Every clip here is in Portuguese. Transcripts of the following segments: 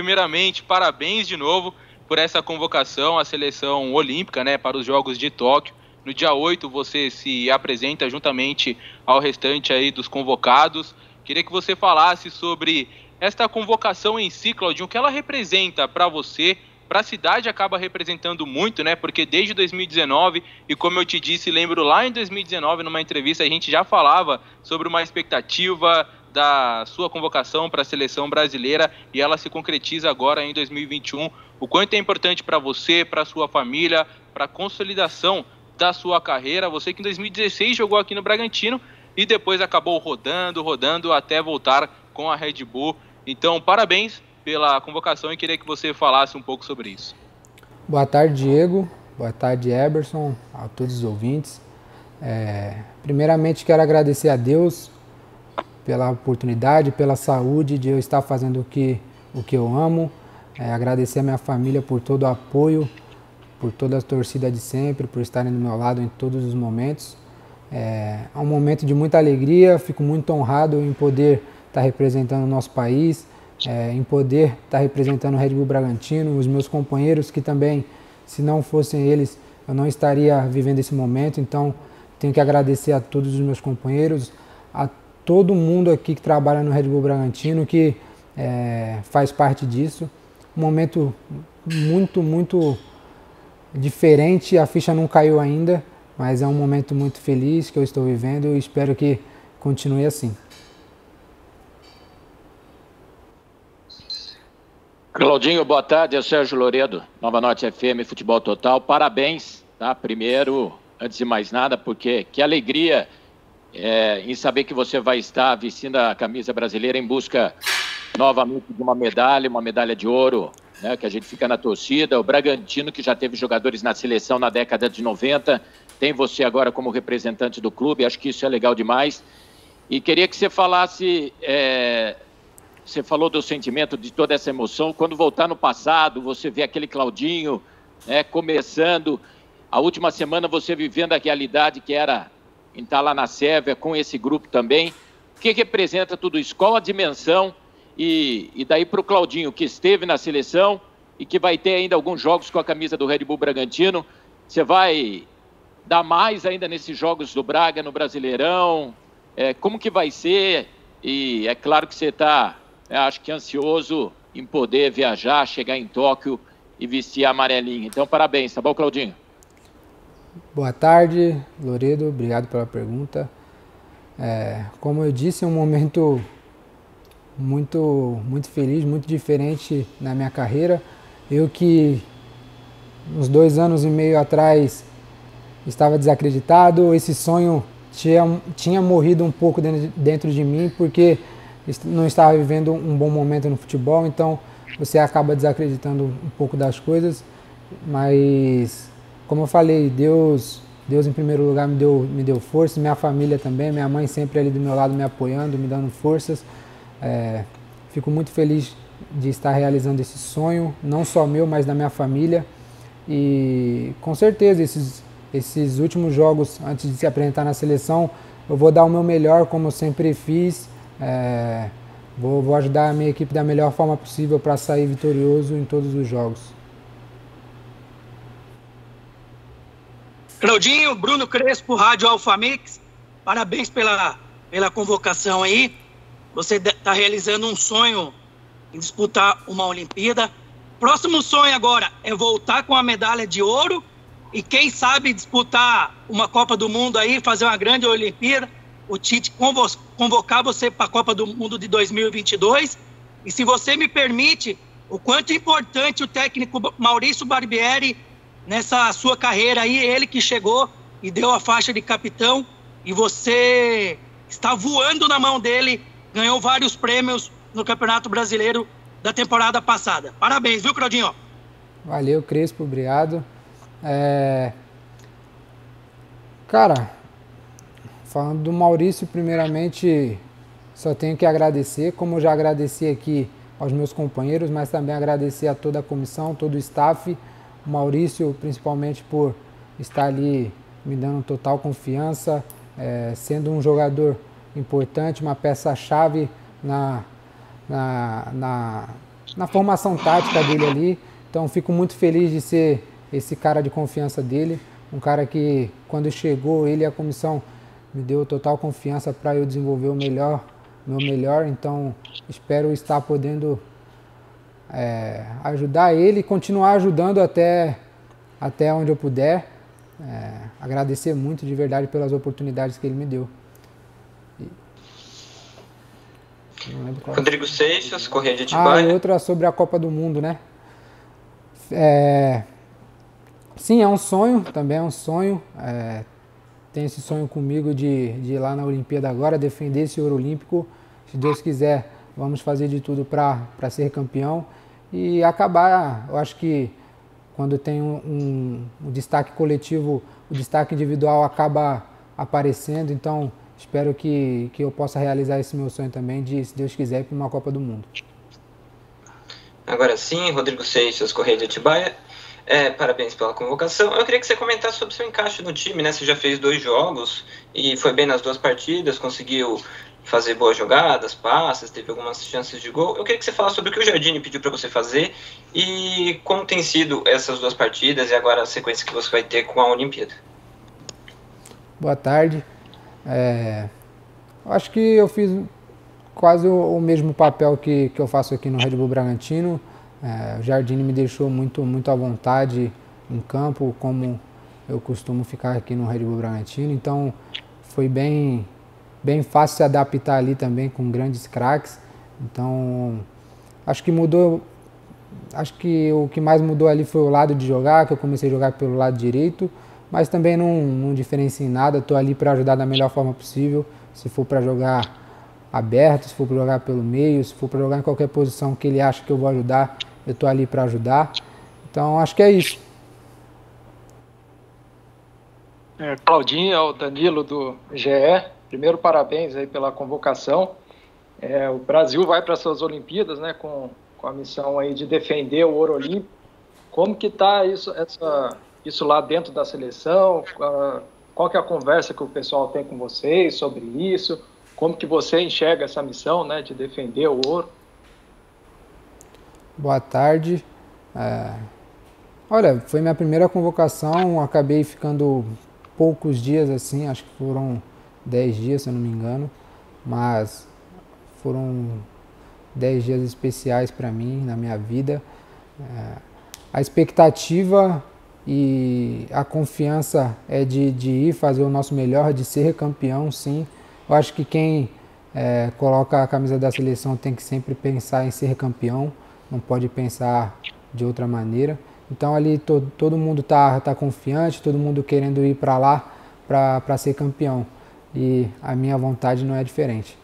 primeiramente, parabéns de novo por essa convocação à seleção olímpica, né, para os Jogos de Tóquio. No dia 8 você se apresenta juntamente ao restante aí dos convocados. Queria que você falasse sobre esta convocação em si, Claudinho, o que ela representa para você, para a cidade acaba representando muito, né? Porque desde 2019, e como eu te disse, lembro lá em 2019, numa entrevista, a gente já falava sobre uma expectativa da sua convocação para a seleção brasileira e ela se concretiza agora em 2021. O quanto é importante para você, para sua família, para a consolidação da sua carreira. Você que em 2016 jogou aqui no Bragantino e depois acabou rodando, rodando até voltar com a Red Bull. Então, parabéns pela convocação e queria que você falasse um pouco sobre isso. Boa tarde, Diego. Boa tarde, Eberson, a todos os ouvintes. É, primeiramente, quero agradecer a Deus pela oportunidade, pela saúde de eu estar fazendo o que, o que eu amo. É, agradecer a minha família por todo o apoio, por toda a torcida de sempre, por estarem do meu lado em todos os momentos. É, é um momento de muita alegria, fico muito honrado em poder estar representando o nosso país, é, em poder estar representando o Red Bull Bragantino, os meus companheiros que também, se não fossem eles, eu não estaria vivendo esse momento. Então, tenho que agradecer a todos os meus companheiros, todo mundo aqui que trabalha no Red Bull Bragantino, que é, faz parte disso. Um momento muito, muito diferente, a ficha não caiu ainda, mas é um momento muito feliz que eu estou vivendo e espero que continue assim. Claudinho, boa tarde. É o Sérgio Loredo, Nova Norte FM Futebol Total. Parabéns, tá? Primeiro, antes de mais nada, porque que alegria é, em saber que você vai estar vestindo a camisa brasileira em busca novamente de uma medalha, uma medalha de ouro né, que a gente fica na torcida. O Bragantino, que já teve jogadores na seleção na década de 90, tem você agora como representante do clube, acho que isso é legal demais. E queria que você falasse, é, você falou do sentimento, de toda essa emoção, quando voltar no passado, você vê aquele Claudinho né, começando, a última semana você vivendo a realidade que era estar lá na Sérvia com esse grupo também. O que representa tudo isso? Qual a dimensão e, e daí para o Claudinho, que esteve na seleção e que vai ter ainda alguns jogos com a camisa do Red Bull Bragantino, você vai dar mais ainda nesses jogos do Braga no Brasileirão? É, como que vai ser? E é claro que você está, é, acho que ansioso em poder viajar, chegar em Tóquio e vestir a amarelinha. Então, parabéns, tá bom, Claudinho? Boa tarde, Loredo. Obrigado pela pergunta. É, como eu disse, é um momento muito, muito feliz, muito diferente na minha carreira. Eu que uns dois anos e meio atrás estava desacreditado, esse sonho tinha, tinha morrido um pouco dentro de mim porque não estava vivendo um bom momento no futebol, então você acaba desacreditando um pouco das coisas, mas como eu falei, Deus, Deus em primeiro lugar me deu, me deu força, minha família também, minha mãe sempre ali do meu lado me apoiando, me dando forças. É, fico muito feliz de estar realizando esse sonho, não só meu, mas da minha família. E com certeza esses, esses últimos jogos, antes de se apresentar na seleção, eu vou dar o meu melhor, como eu sempre fiz. É, vou, vou ajudar a minha equipe da melhor forma possível para sair vitorioso em todos os jogos. Claudinho, Bruno Crespo, Rádio Alfamix, parabéns pela, pela convocação aí. Você está realizando um sonho em disputar uma Olimpíada. Próximo sonho agora é voltar com a medalha de ouro e quem sabe disputar uma Copa do Mundo aí, fazer uma grande Olimpíada. O Tite convocar você para a Copa do Mundo de 2022. E se você me permite, o quanto é importante o técnico Maurício Barbieri nessa sua carreira aí, ele que chegou e deu a faixa de capitão e você está voando na mão dele ganhou vários prêmios no Campeonato Brasileiro da temporada passada. Parabéns, viu, Claudinho? Valeu, Crespo, obrigado. É... Cara, falando do Maurício, primeiramente, só tenho que agradecer, como já agradeci aqui aos meus companheiros, mas também agradecer a toda a comissão, todo o staff, o Maurício principalmente por estar ali me dando total confiança, é, sendo um jogador importante, uma peça-chave na, na, na, na formação tática dele ali. Então fico muito feliz de ser esse cara de confiança dele, um cara que quando chegou ele e a comissão me deu total confiança para eu desenvolver o melhor, meu melhor. Então espero estar podendo é, ajudar ele e continuar ajudando até até onde eu puder. É, agradecer muito de verdade pelas oportunidades que ele me deu. Rodrigo Seixas, Correia de Atibaia. Ah, outra sobre a Copa do Mundo, né? É, sim, é um sonho, também é um sonho. É, tem esse sonho comigo de, de ir lá na Olimpíada agora, defender esse ouro olímpico. Se Deus quiser, vamos fazer de tudo para ser campeão e acabar. Eu acho que quando tem um, um, destaque coletivo, o destaque individual acaba aparecendo. Então, espero que, que eu possa realizar esse meu sonho também de, se Deus quiser, para uma Copa do Mundo. Agora sim, Rodrigo Seixas, Correia de Atibaia. É, parabéns pela convocação. Eu queria que você comentasse sobre seu encaixe no time, né? Você já fez dois jogos e foi bem nas duas partidas, conseguiu fazer boas jogadas, passes, teve algumas chances de gol. Eu queria que você falasse sobre o que o Jardine pediu para você fazer e como tem sido essas duas partidas e agora a sequência que você vai ter com a Olimpíada. Boa tarde. É, acho que eu fiz quase o, o, mesmo papel que, que eu faço aqui no Red Bull Bragantino. É, o Jardine me deixou muito, muito à vontade em campo, como eu costumo ficar aqui no Red Bull Bragantino. Então foi bem, bem fácil se adaptar ali também com grandes craques. Então acho que mudou. Acho que o que mais mudou ali foi o lado de jogar, que eu comecei a jogar pelo lado direito mas também não, não diferencia em nada. Estou ali para ajudar da melhor forma possível. Se for para jogar aberto, se for para jogar pelo meio, se for para jogar em qualquer posição que ele acha que eu vou ajudar, eu estou ali para ajudar. Então acho que é isso. É, Claudinho, é o Danilo do GE. Primeiro, parabéns aí pela convocação. É, o Brasil vai para essas Olimpíadas, né, com, com a missão aí de defender o ouro olímpico. Como que está isso, essa isso lá dentro da seleção? Qual que é a conversa que o pessoal tem com vocês sobre isso? Como que você enxerga essa missão, né, de defender o ouro? Boa tarde. É... Olha, foi minha primeira convocação, acabei ficando poucos dias assim, acho que foram 10 dias, se eu não me engano, mas foram 10 dias especiais para mim, na minha vida. É... A expectativa e a confiança é de, de ir fazer o nosso melhor, de ser campeão, sim. Eu acho que quem é, coloca a camisa da seleção tem que sempre pensar em ser campeão, não pode pensar de outra maneira. Então ali todo, todo mundo está tá confiante, todo mundo querendo ir para lá para ser campeão. E a minha vontade não é diferente.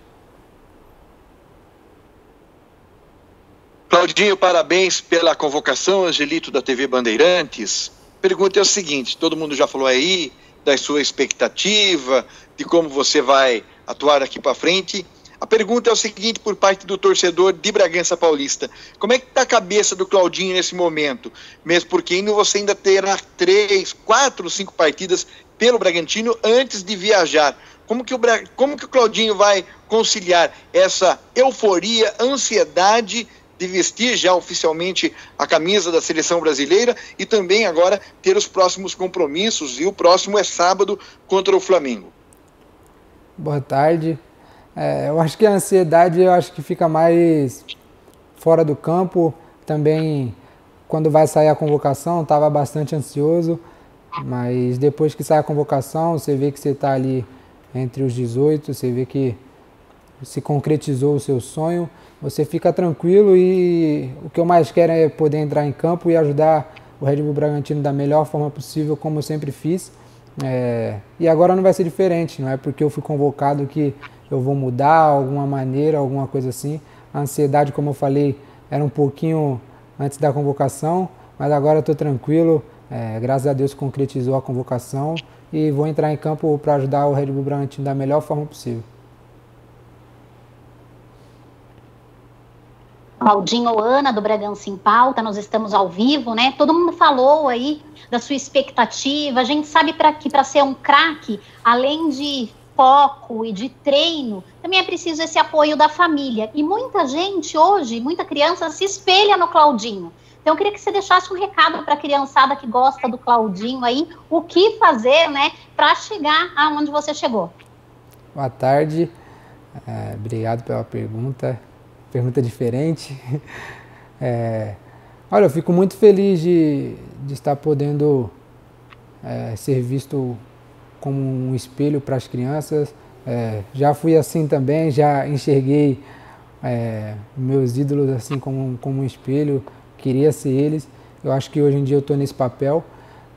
Claudinho, parabéns pela convocação, Angelito da TV Bandeirantes pergunta é o seguinte: todo mundo já falou aí da sua expectativa, de como você vai atuar aqui para frente. A pergunta é o seguinte por parte do torcedor de Bragança Paulista. Como é que está a cabeça do Claudinho nesse momento? Mesmo porque ainda você ainda terá três, quatro, cinco partidas pelo Bragantino antes de viajar. Como que o, como que o Claudinho vai conciliar essa euforia, ansiedade de vestir já oficialmente a camisa da seleção brasileira e também agora ter os próximos compromissos. E o próximo é sábado contra o Flamengo. Boa tarde. É, eu acho que a ansiedade eu acho que fica mais fora do campo. Também quando vai sair a convocação, estava bastante ansioso, mas depois que sai a convocação, você vê que você está ali entre os 18, você vê que se concretizou o seu sonho você fica tranquilo e o que eu mais quero é poder entrar em campo e ajudar o Red Bull Bragantino da melhor forma possível, como eu sempre fiz. É, e agora não vai ser diferente, não é porque eu fui convocado que eu vou mudar alguma maneira, alguma coisa assim. A ansiedade, como eu falei, era um pouquinho antes da convocação, mas agora estou tranquilo. É, graças a Deus concretizou a convocação e vou entrar em campo para ajudar o Red Bull Bragantino da melhor forma possível. Claudinho Ana, do Bragança em Pauta, nós estamos ao vivo, né? Todo mundo falou aí da sua expectativa. A gente sabe para que para ser um craque, além de foco e de treino, também é preciso esse apoio da família. E muita gente hoje, muita criança se espelha no Claudinho. Então eu queria que você deixasse um recado para a criançada que gosta do Claudinho aí, o que fazer, né, para chegar aonde você chegou. Boa tarde, é, obrigado pela pergunta, pergunta diferente. É, olha, eu fico muito feliz de, de estar podendo é, ser visto como um espelho para as crianças. É, já fui assim também, já enxerguei é, meus ídolos assim como, como um espelho, queria ser eles. Eu acho que hoje em dia eu estou nesse papel.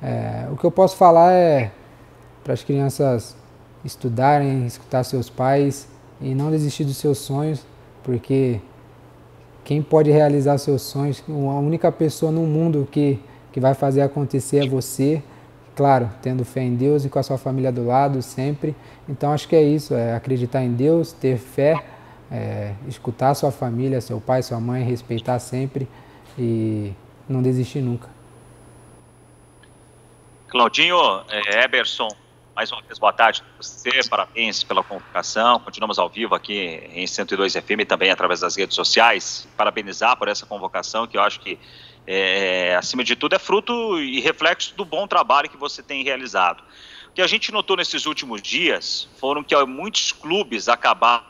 É, o que eu posso falar é para as crianças estudarem, escutar seus pais e não desistir dos seus sonhos, porque quem pode realizar seus sonhos, a única pessoa no mundo que, que vai fazer acontecer é você claro, tendo fé em Deus e com a sua família do lado sempre. Então acho que é isso, é acreditar em Deus, ter fé, é, escutar sua família, seu pai, sua mãe, respeitar sempre e não desistir nunca. Claudinho, é, Eberson, mais uma vez boa tarde para você, parabéns pela convocação. Continuamos ao vivo aqui em 102 FM também através das redes sociais. Parabenizar por essa convocação que eu acho que é, acima de tudo, é fruto e reflexo do bom trabalho que você tem realizado. O que a gente notou nesses últimos dias foram que muitos clubes acabaram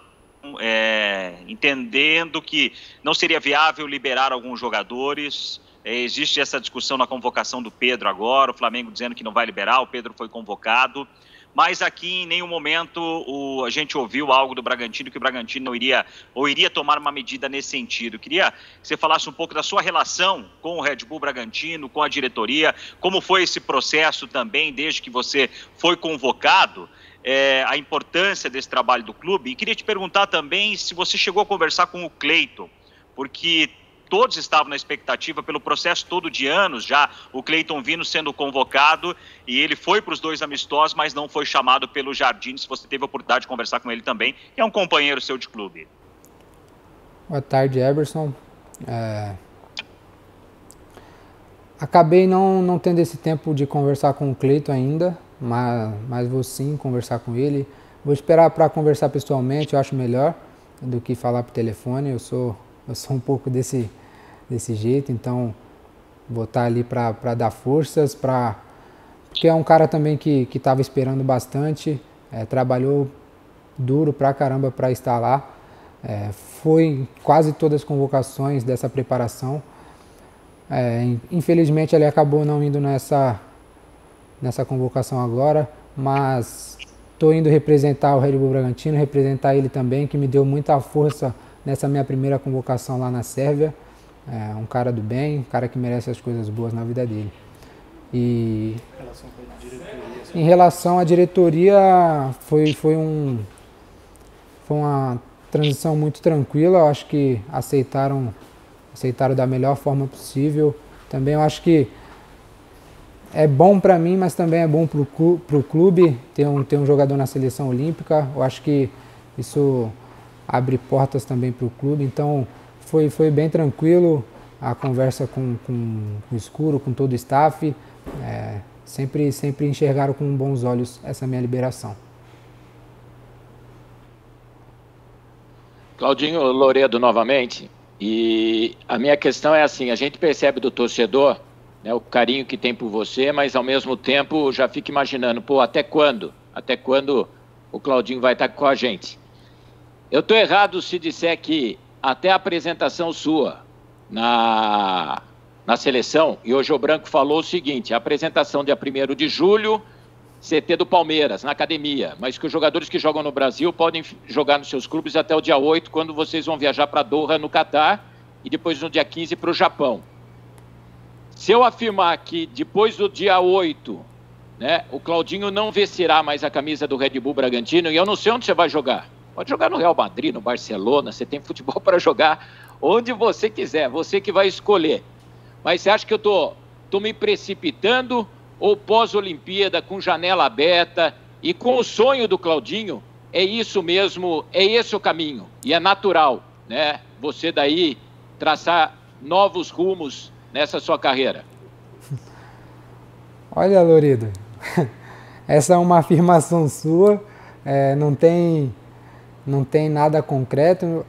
é, entendendo que não seria viável liberar alguns jogadores. É, existe essa discussão na convocação do Pedro agora, o Flamengo dizendo que não vai liberar, o Pedro foi convocado mas aqui em nenhum momento o, a gente ouviu algo do Bragantino que o Bragantino não iria ou iria tomar uma medida nesse sentido. Queria que você falasse um pouco da sua relação com o Red Bull Bragantino, com a diretoria, como foi esse processo também desde que você foi convocado. É, a importância desse trabalho do clube. E queria te perguntar também se você chegou a conversar com o Cleiton, porque todos estavam na expectativa pelo processo todo de anos já, o Cleiton vindo sendo convocado e ele foi para os dois amistosos, mas não foi chamado pelo Jardim, se você teve a oportunidade de conversar com ele também, que é um companheiro seu de clube. Boa tarde, Eberson. É... Acabei não, não tendo esse tempo de conversar com o Cleiton ainda, mas, mas vou sim conversar com ele. Vou esperar para conversar pessoalmente, eu acho melhor do que falar por telefone. Eu sou, eu sou um pouco desse, desse jeito, então vou estar ali para dar forças, para porque é um cara também que estava esperando bastante, é, trabalhou duro pra caramba para estar lá, é, foi em quase todas as convocações dessa preparação. É, infelizmente ele acabou não indo nessa, nessa convocação agora, mas estou indo representar o Red Bull Bragantino, representar ele também, que me deu muita força nessa minha primeira convocação lá na Sérvia. É um cara do bem, um cara que merece as coisas boas na vida dele. E em relação à diretoria, foi, foi, um, foi uma transição muito tranquila. Eu acho que aceitaram, aceitaram da melhor forma possível. Também eu acho que é bom para mim, mas também é bom para o clube ter um, ter um jogador na seleção olímpica. Eu acho que isso abre portas também para o clube. Então, foi, foi bem tranquilo a conversa com, com, com o Escuro, com todo o staff. É, sempre, sempre enxergaram com bons olhos essa minha liberação. Claudinho Loredo novamente. E a minha questão é assim: a gente percebe do torcedor né, o carinho que tem por você, mas ao mesmo tempo já fica imaginando, pô, até quando? Até quando o Claudinho vai estar com a gente? Eu estou errado se disser que até a apresentação sua na, na seleção, e hoje o Branco falou o seguinte: a apresentação dia 1 de julho, CT do Palmeiras, na academia, mas que os jogadores que jogam no Brasil podem jogar nos seus clubes até o dia 8, quando vocês vão viajar para Doha, no Catar, e depois no dia 15 para o Japão. Se eu afirmar que depois do dia 8, né, o Claudinho não vestirá mais a camisa do Red Bull Bragantino, e eu não sei onde você vai jogar. Pode jogar no Real Madrid, no Barcelona, você tem futebol para jogar onde você quiser, você que vai escolher. Mas você acha que eu tô, tô me precipitando ou pós-Olimpíada com janela aberta e com o sonho do Claudinho? É isso mesmo, é esse o caminho e é natural, né? Você daí traçar novos rumos nessa sua carreira. Olha, Lorido, essa é uma afirmação sua, é, não tem não tem nada concreto.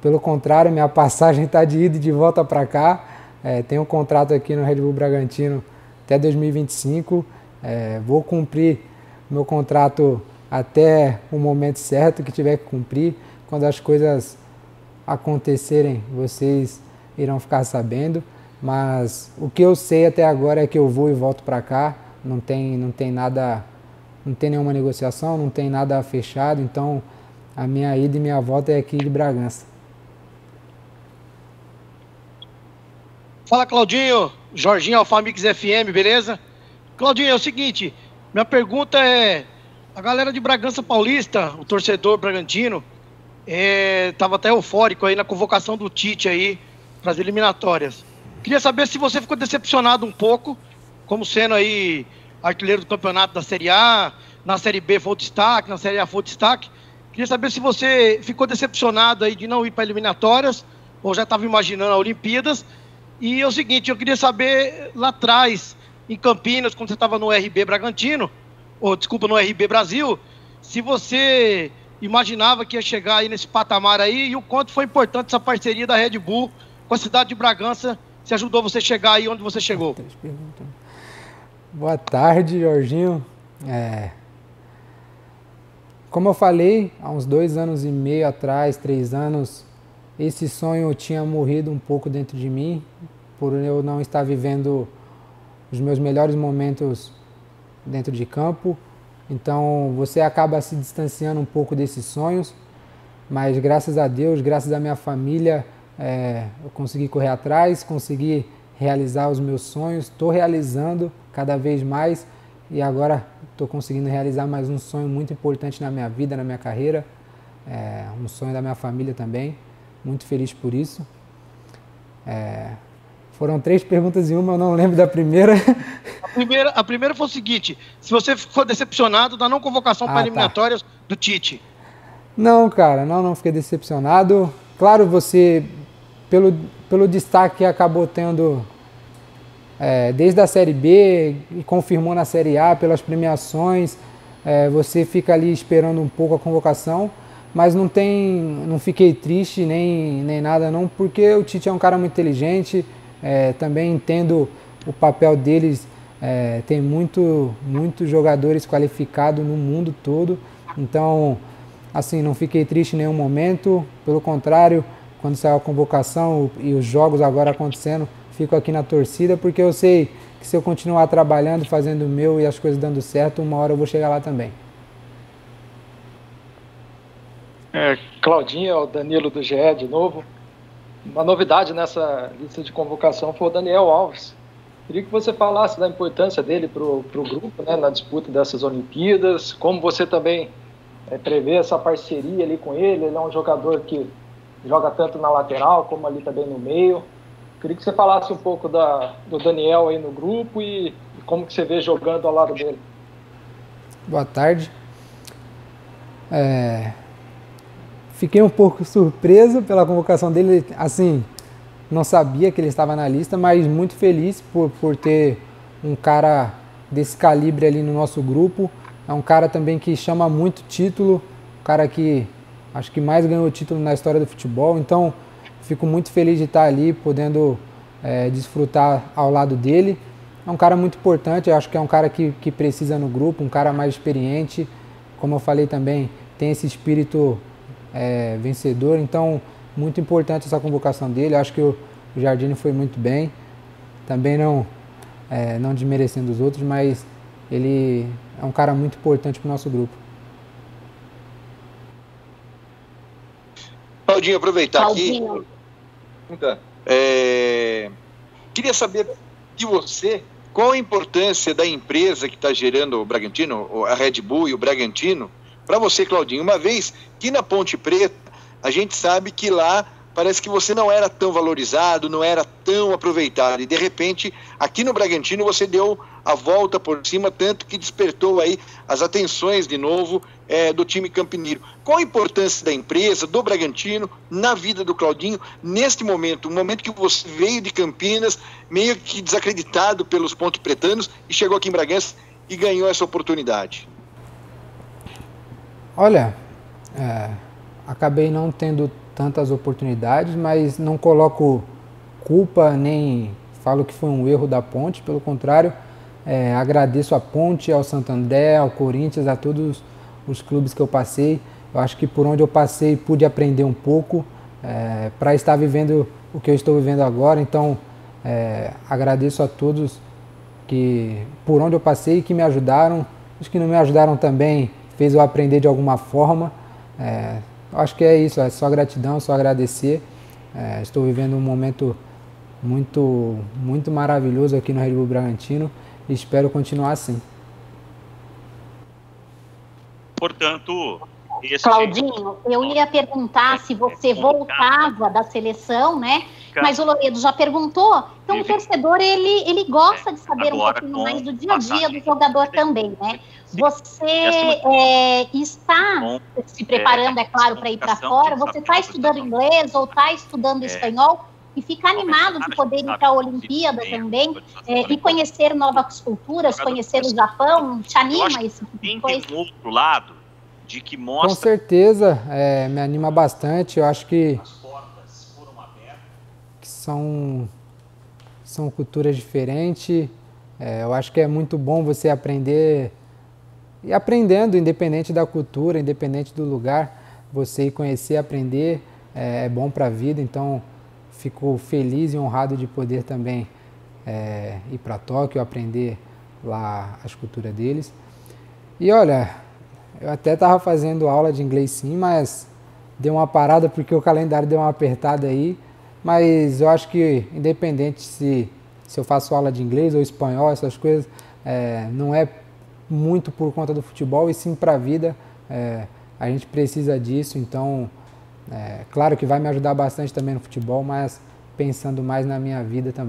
Pelo contrário, minha passagem está de ida e de volta para cá. É, tenho um contrato aqui no Red Bull Bragantino até 2025. É, vou cumprir meu contrato até o momento certo que tiver que cumprir. Quando as coisas acontecerem, vocês irão ficar sabendo. Mas o que eu sei até agora é que eu vou e volto para cá. Não tem, não tem nada, não tem nenhuma negociação, não tem nada fechado. Então a minha ida e minha volta é aqui de Bragança. Fala Claudinho, Jorginho Alfamix FM, beleza? Claudinho, é o seguinte, minha pergunta é, a galera de Bragança Paulista, o torcedor bragantino, estava é, até eufórico aí na convocação do Tite aí para as eliminatórias. Queria saber se você ficou decepcionado um pouco, como sendo aí artilheiro do campeonato da Série A, na Série B foi o destaque, na Série A foi o destaque. Queria saber se você ficou decepcionado aí de não ir para eliminatórias, ou já estava imaginando a Olimpíadas. E é o seguinte, eu queria saber lá atrás, em Campinas, quando você estava no RB Bragantino, ou desculpa, no RB Brasil, se você imaginava que ia chegar aí nesse patamar aí e o quanto foi importante essa parceria da Red Bull com a cidade de Bragança, se ajudou você chegar aí onde você chegou. Boa tarde, Jorginho. É... Como eu falei, há uns dois anos e meio atrás, três anos, esse sonho tinha morrido um pouco dentro de mim, por eu não estar vivendo os meus melhores momentos dentro de campo. Então você acaba se distanciando um pouco desses sonhos, mas graças a Deus, graças à minha família, é, eu consegui correr atrás, consegui realizar os meus sonhos, estou realizando cada vez mais e agora estou conseguindo realizar mais um sonho muito importante na minha vida, na minha carreira, é, um sonho da minha família também. Muito feliz por isso. É, foram três perguntas em uma, eu não lembro da primeira. A primeira, a primeira foi o seguinte: se você ficou decepcionado da não convocação ah, para tá. eliminatórias do Tite. Não, cara, não, não fiquei decepcionado. Claro, você, pelo, pelo destaque que acabou tendo é, desde a Série B e confirmou na Série A pelas premiações, é, você fica ali esperando um pouco a convocação mas não tem, não fiquei triste nem, nem nada não, porque o Tite é um cara muito inteligente, é, também entendo o papel deles, é, tem muito, muitos jogadores qualificados no mundo todo, então, assim, não fiquei triste em nenhum momento, pelo contrário, quando saiu a convocação e os jogos agora acontecendo, fico aqui na torcida, porque eu sei que se eu continuar trabalhando, fazendo o meu e as coisas dando certo, uma hora eu vou chegar lá também. É, Claudinha, o Danilo do GE de novo. Uma novidade nessa lista de convocação foi o Daniel Alves. Queria que você falasse da importância dele para o grupo, né, na disputa dessas Olimpíadas, como você também é, prevê essa parceria ali com ele. Ele é um jogador que joga tanto na lateral como ali também no meio. Queria que você falasse um pouco da, do Daniel aí no grupo e, e como que você vê jogando ao lado dele. Boa tarde. É, Fiquei um pouco surpreso pela convocação dele, assim, não sabia que ele estava na lista, mas muito feliz por, por ter um cara desse calibre ali no nosso grupo. É um cara também que chama muito título, um cara que acho que mais ganhou título na história do futebol. Então, fico muito feliz de estar ali, podendo é, desfrutar ao lado dele. É um cara muito importante, eu acho que é um cara que, que precisa no grupo, um cara mais experiente. Como eu falei também, tem esse espírito é, vencedor. Então, muito importante essa convocação dele. Acho que o, o Jardine foi muito bem. Também não, é, não desmerecendo os outros, mas ele é um cara muito importante para o nosso grupo. Claudinho, aproveitar Claudinho. aqui. Então, é, queria saber de você qual a importância da empresa que está gerando o Bragantino, a Red Bull e o Bragantino, para você, Claudinho, uma vez que na Ponte Preta a gente sabe que lá parece que você não era tão valorizado, não era tão aproveitado. E de repente, aqui no Bragantino, você deu a volta por cima, tanto que despertou aí as atenções de novo é, do time campineiro. Qual a importância da empresa, do Bragantino, na vida do Claudinho, neste momento? Um momento que você veio de Campinas, meio que desacreditado pelos pontos pretanos, e chegou aqui em Bragança e ganhou essa oportunidade. Olha, é, acabei não tendo tantas oportunidades, mas não coloco culpa nem falo que foi um erro da Ponte, pelo contrário, é, agradeço a Ponte, ao Santander, ao Corinthians, a todos os clubes que eu passei. Eu acho que por onde eu passei pude aprender um pouco é, para estar vivendo o que eu estou vivendo agora. Então, é, agradeço a todos que por onde eu passei que me ajudaram. Os que não me ajudaram também fez eu aprender de alguma forma. É, acho que é isso, é só gratidão, só agradecer. É, estou vivendo um momento muito, muito maravilhoso aqui no Red Bull Bragantino e espero continuar assim. Portanto, esse... Claudinho, eu ia perguntar se você voltava da seleção, né? Mas o Loredo já perguntou. Então, o torcedor, ele, ele gosta de saber um pouquinho mais do dia a dia do jogador também, né? Você é, está se preparando, é claro, para ir para fora? Você está estudando inglês ou está estudando espanhol? e fica animado de poder ir para a Olimpíada também é, e conhecer novas culturas, conhecer o Japão, te anima esse tipo de coisa? Tem um outro lado de que mostra... Com certeza, é, me anima bastante, eu acho que, que são, são culturas diferentes, é, eu acho que é muito bom você aprender e aprendendo, independente da cultura, independente do lugar, você conhecer, aprender, é, é bom para a vida, então fico feliz e honrado de poder também é, ir para Tóquio, aprender lá as culturas deles. E olha, eu até estava fazendo aula de inglês sim, mas deu uma parada porque o calendário deu uma apertada aí. Mas eu acho que independente se, se eu faço aula de inglês ou espanhol, essas coisas, é, não é muito por conta do futebol e sim para a vida. É, a gente precisa disso, então é, claro que vai me ajudar bastante também no futebol, mas pensando mais na minha vida também.